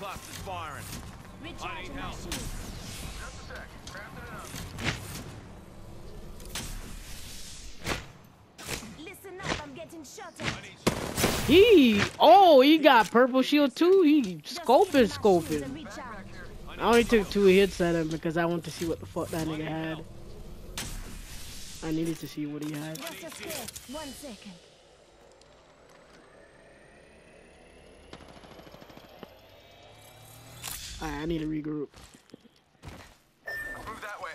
cluster's firing. I need help. shield. Just a sec. Crafting it up. Listen up, I'm getting shot at. He oh he got purple shield too. He scoping using my shields scoping. I only took two hits at him because I wanted to see what the fuck that nigga had. I needed to see what he had. Just a square. One second. Alright, I need to regroup. Move that way.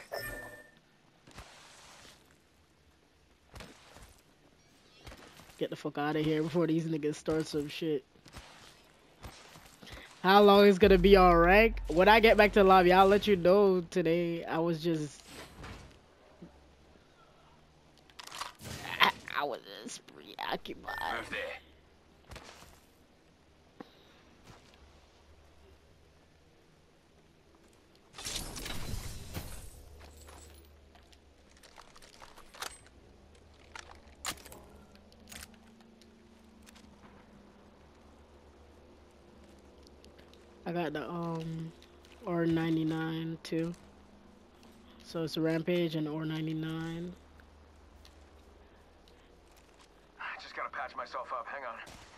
Get the fuck out of here before these niggas start some shit. How long is gonna be on rank? When I get back to the lobby, I'll let you know today. I was just. I, I was just preoccupied. Got the um R99 too. So it's a Rampage and R99. I just gotta patch myself up. Hang on.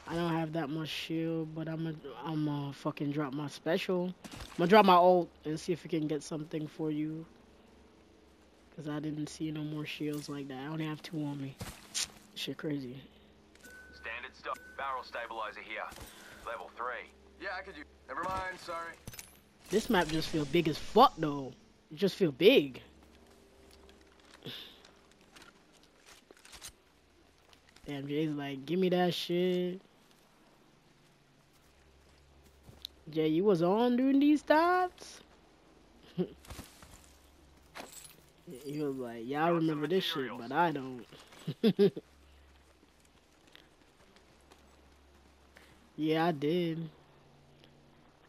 I don't have that much shield, but I'm gonna I'm gonna fucking drop my special. I'm gonna drop my ult and see if we can get something for you. Cause I didn't see no more shields like that. I only have two on me. Shit crazy. Standard stock. Barrel stabilizer here. Level three. Yeah, I could use. Never mind. Sorry. This map just feel big as fuck though. It just feel big. Damn, Jay's like, give me that shit. Jay, you was on during these times? he was like, y'all remember this shit, but I don't. yeah, I did.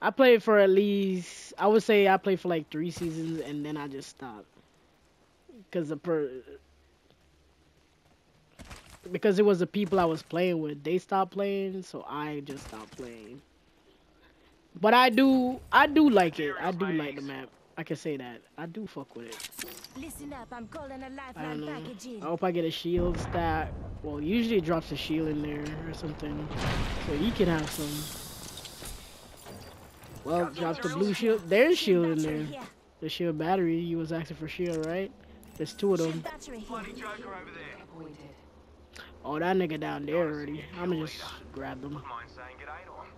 I played for at least I would say I played for like three seasons and then I just stopped because the per because it was the people I was playing with they stopped playing so I just stopped playing. But I do I do like it. I do like the map. I can say that. I do fuck with it. Listen up, I'm calling a I don't lifeline know. package in. I hope I get a shield stack. Well, usually it drops a shield in there or something. So you can have some. Well, drop the blue shield. There's shield in there. The shield battery. You was asking for shield, right? There's two of them. Shield battery here. Bloody Joker over there. Oh, that nigga down there already. I'ma just grab them. Wouldn't mind saying g'day to him.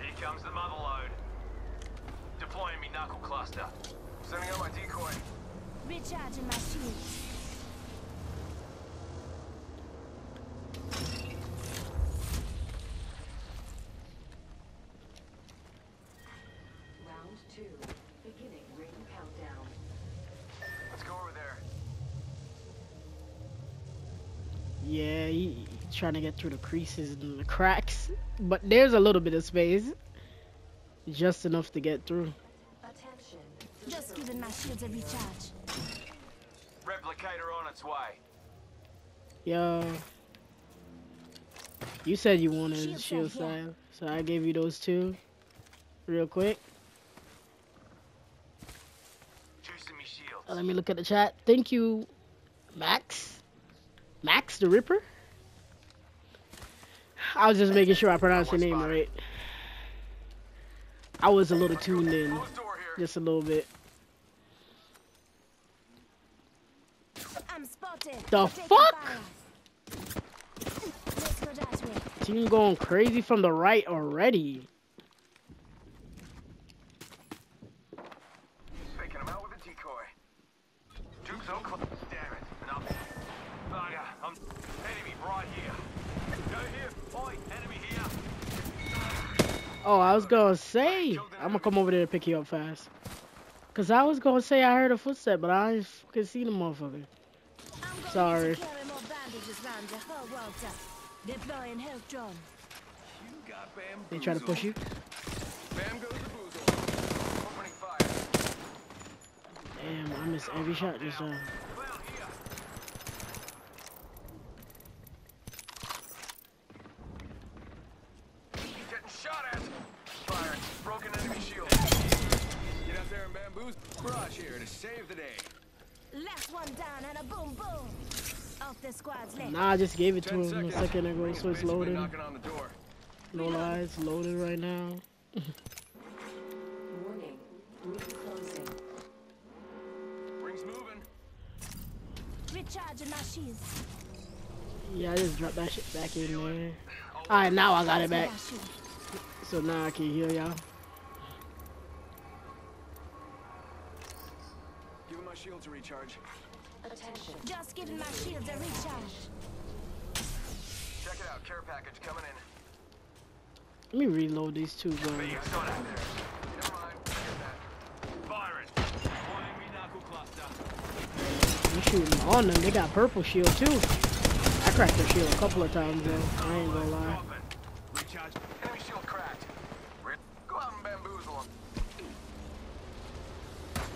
Here comes the mother load. Deploying me knuckle cluster. Sending out my decoy. Recharging my shields. Round two, beginning ring countdown. Let's go over there. Yeah, he, he trying to get through the creases and the cracks. But there's a little bit of space. Just enough to get through. Attention. Just giving my shields a recharge. Replicator on its way. Yo. You said you wanted Shield shield cell, style, so I gave you those two. Real quick. Juicing me shields. Let me look at the chat. Thank you, Max. Max the Ripper? I was just making sure I pronounced your name right. I was a little tuned in, Closed door here. just a little bit. The fuck? fire. Let's go that way. Team going crazy from the right already. Faking him out with a decoy. Duke's so close. Damn it. Nothing. Bugger. I'm enemy right here. Go here. Oi, enemy here. Oh, I was gonna say, I'm gonna come over there to pick you up fast. Cause I was gonna say I heard a footstep, but I ain't fucking seen the motherfucker. Sorry. They try to push you. Damn, I missed every shot just now. Mirage here to save the day. Last one down and a boom boom. Off the squad's left. Nah, I just gave it to Ten him a second ago, so it's basically loading. on the door. No lies, loading right now. Warning. Ring closing. Ring's moving. Recharging my shields. Yeah, I just dropped that shit back in there. Alright, now I got it back. So now I can heal y'all. Give him my to recharge. Attention. Just giving my shields a recharge. Check it out. Care package coming in. Let me reload these two, bro. Being shot out there. Never mind. Forget that. Firing. Warning me knuckle cluster. I'm shooting on them. They got purple shield too. I cracked their shield a couple of times though. I ain't gonna lie. Recharge. Enemy shield cracked. Go out and bamboozle him. Watching me knuckle cluster.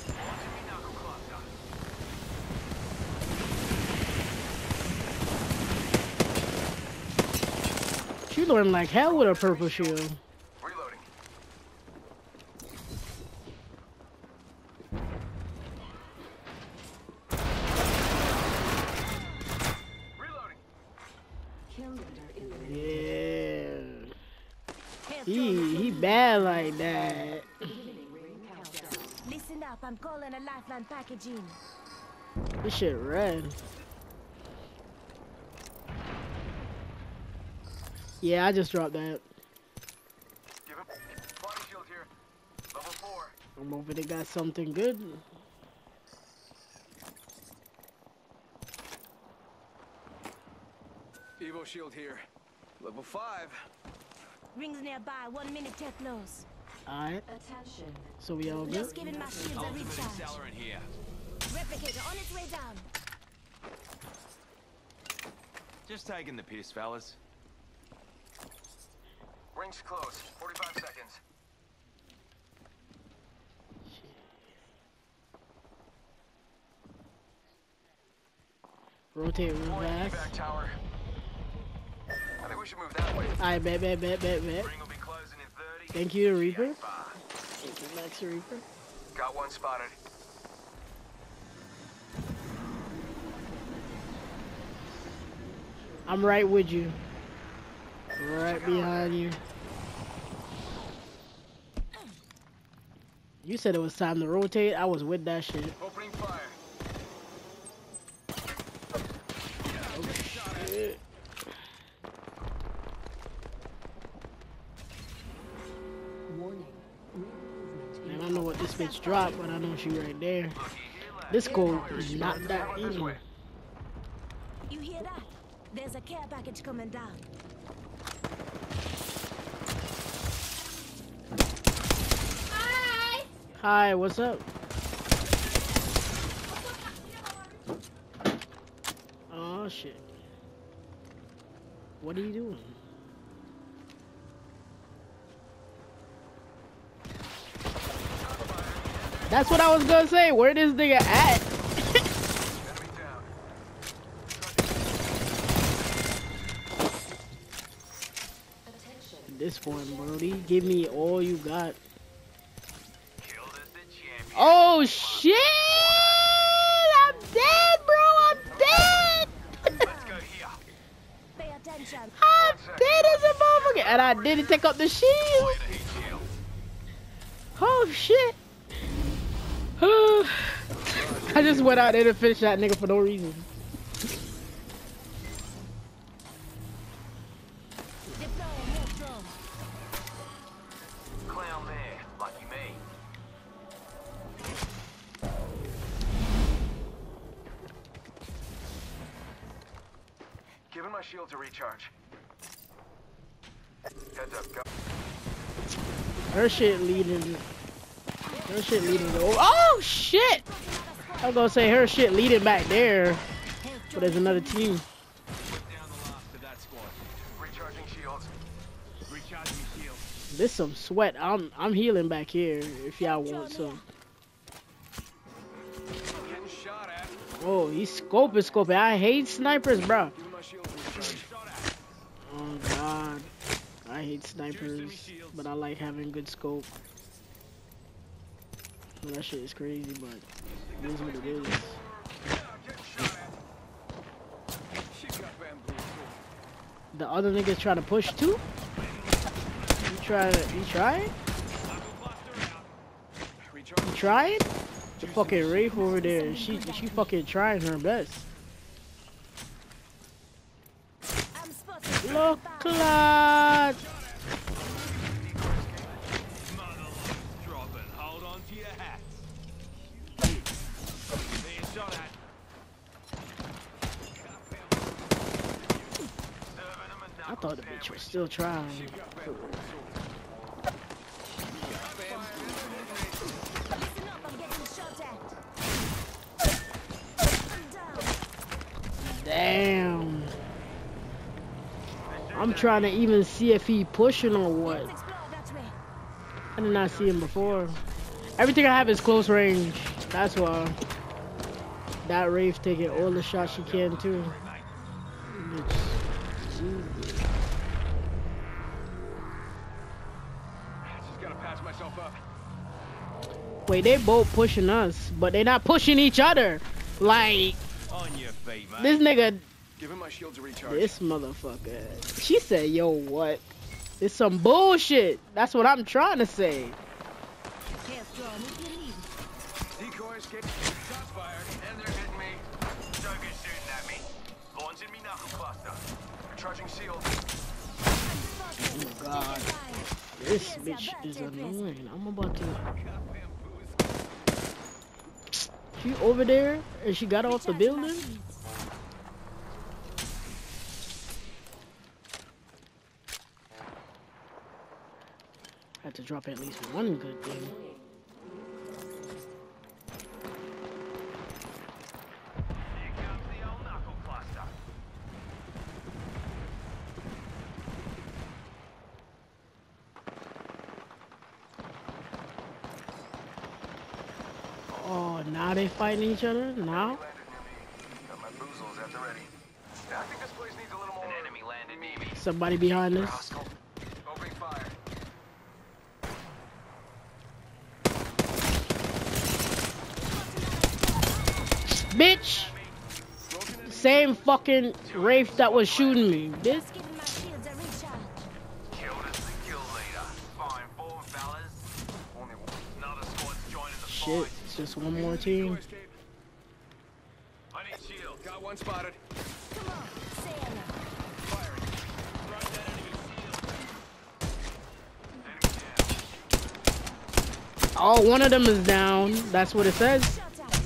She learned like hell with a purple shield. Reloading. Reloading. Kill leader eliminated. Yeah. He he bad like that. Up, I'm calling a lifeline package in. This shit red. Yeah, I just dropped that. Give him. Body shield here. Level four. I'm hoping they got something good. Evo shield here. Level five. Rings nearby, one minute till close. Alright, Attention. so we all good? Just giving my shields a recharge. accelerant here. Replicator on its way down. Just taking the piss, fellas. Rings close. 45 seconds. Rotate real fast. I think we should move that way. Alright, bet, bet, bet, bet, bet. Ring will be closing in 30. Thank you, Reaper. Thank you, Max Reaper. Got one spotted. I'm right with you. Right behind you. You said it was time to rotate. I was with that shit. Opening fire. Shit. Warning. Ring movement Man, in I don't know what this bitch dropped, but I know she right there. This code is not that easy. You hear that? There's a care package coming down. Hi, what's up? Oh shit. What are you doing? That's what I was gonna say. Where this nigga at? This one, Brody. Give me all you got. Oh shit! I'm dead, bro. I'm dead. I'm dead as a motherfucker, and I didn't take up the shield. Oh shit! I just went out there to finish that nigga for no reason. Deploying head drone. Clown there. Lucky me. Giving my shield to recharge. Heads up, go. Her shit leading. Her shit leading. To, oh shit! I was gonna say her shit leading back there, but there's another team. This some sweat. I'm I'm healing back here if y'all want some. Oh, he's scoping, scoping. I hate snipers, bro. Oh god, I hate snipers, but I like having good scope. That shit is crazy, but it is what it is. The other niggas trying to push too. You try? You try? You? The fucking Wraith over there. She she fucking trying her best. Look, lad. Dropping. Hold on to your hats. Being shot at. Serving 'em a I thought the bitch was still trying. Damn. I'm trying to even see if he pushing or what. I did not see him before. Everything I have is close range. That's why. That Wraith taking all the shots she can too. Just gotta patch myself up. Wait, they both pushing us, but they not pushing each other. Like On your feet, mate. this nigga, Give him my shields a recharge. this motherfucker. She said, "Yo, what? It's some bullshit." That's what I'm trying to say. Here's drawn if you. Decoy escape. Shots fired, This bitch is annoying. I'm about to. She over there and she got off the building. shields. Had to drop at least one good thing. Here comes the old knuckle cluster. Oh, now they fighting each other? Now? Somebody behind us. Bitch! Same fucking Wraith that was shooting me. Bitch. Shit, just one more team. I need shield. Got one spotted. Come on, say hello. Firing. Right that enemy shield. Oh, one of them is down. That's what it says. Shot at.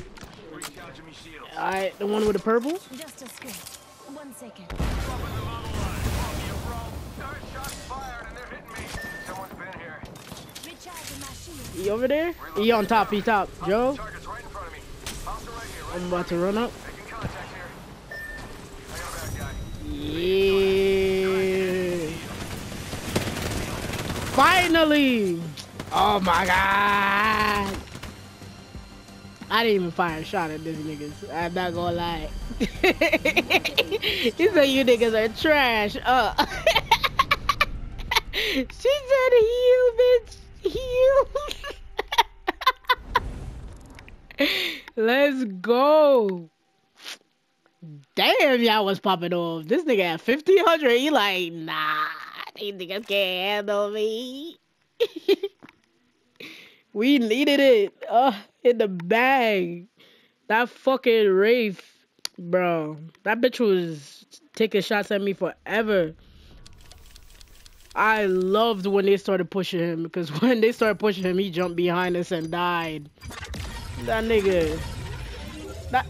Recharging me shield. Alright, the one with the purple. Just a script. One second. Dropping the mother line. Fuck you, bro. Third shots fired and they're hitting me. Someone's been here. He over there? He on top, he top. Joe, Target's right in front of me. Hostile right here. Right I'm about to run up. Making contact here. I got a bad guy. Yeah. Finally! Oh my god! I didn't even fire a shot at this niggas. I'm not gonna lie. he said you niggas are trash. Uh. she said you bitch. You. Let's go. Damn, y'all was popping off. This nigga at 1500. He like, nah, these niggas can't handle me. we needed it. Uh, in the bag. That fucking Wraith, bro. That bitch was taking shots at me forever. I loved when they started pushing him because when they started pushing him, he jumped behind us and died. That nigga. That.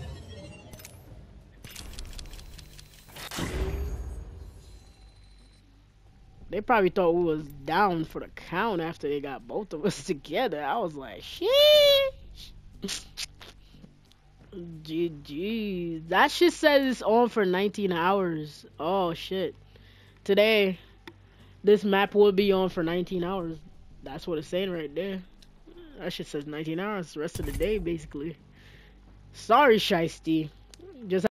They probably thought we was down for the count after they got both of us together. I was like, sheesh. GG. That shit says it's on for 19 hours. Oh shit. Today, this map will be on for 19 hours. That's what it's saying right there. That shit says 19 hours. The rest of the day, basically. Sorry, Shiesty. Just